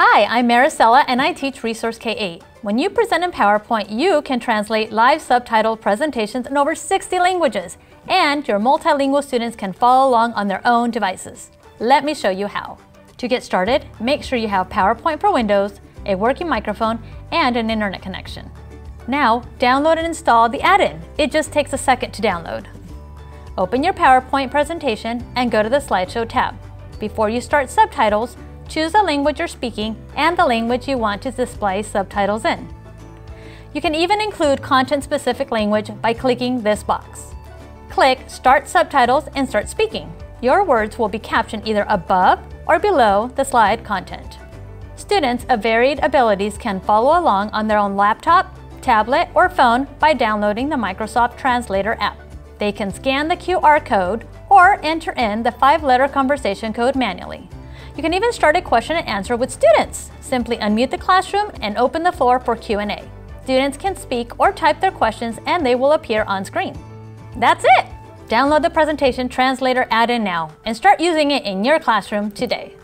Hi, I'm Maricela and I teach Resource K-8. When you present in PowerPoint, you can translate live subtitled presentations in over 60 languages, and your multilingual students can follow along on their own devices. Let me show you how. To get started, make sure you have PowerPoint for Windows, a working microphone, and an internet connection. Now, download and install the add-in. It just takes a second to download. Open your PowerPoint presentation and go to the Slideshow tab. Before you start subtitles, choose the language you're speaking and the language you want to display subtitles in. You can even include content-specific language by clicking this box. Click Start Subtitles and start speaking. Your words will be captioned either above or below the slide content. Students of varied abilities can follow along on their own laptop, tablet, or phone by downloading the Microsoft Translator app. They can scan the QR code or enter in the five-letter conversation code manually. You can even start a question and answer with students. Simply unmute the classroom and open the floor for Q&A. Students can speak or type their questions and they will appear on screen. That's it! Download the presentation translator add-in now and start using it in your classroom today.